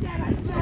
Get it!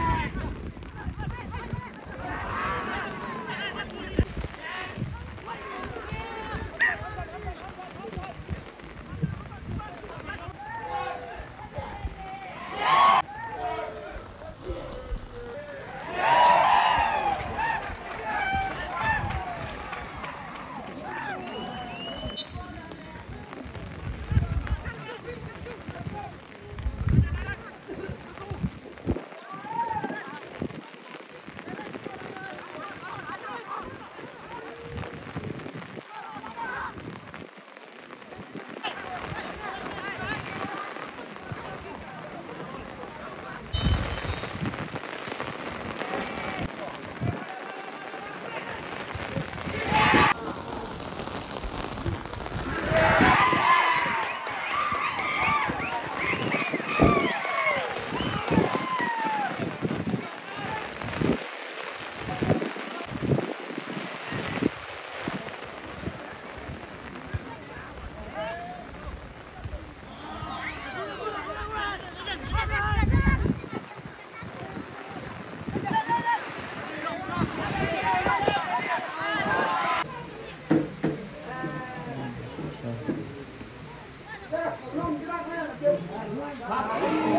Vamos, vamos!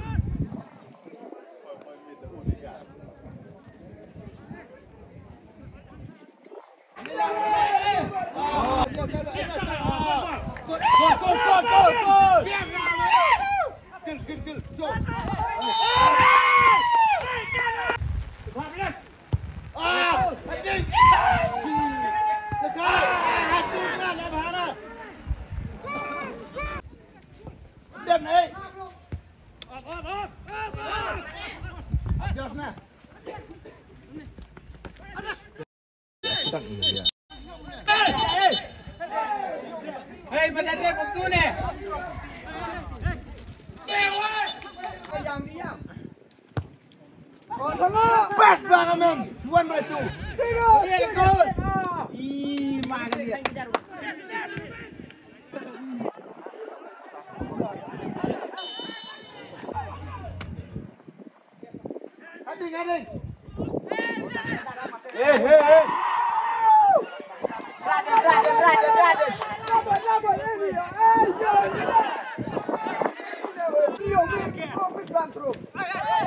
Abdurrahman đi Ab ab ab. Abdurrahman. Hey, مدرب بطولة. Best Bagaman, one by two. Three goals. Three goals. Ih, mana dia? Ei, ei, ei! Brother, brother, brother, brother! Ei, ei, ei! Eu vim aqui, vou me dar um truque!